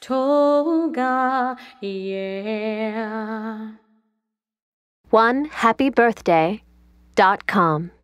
toga yeah. One happy birthday dot com.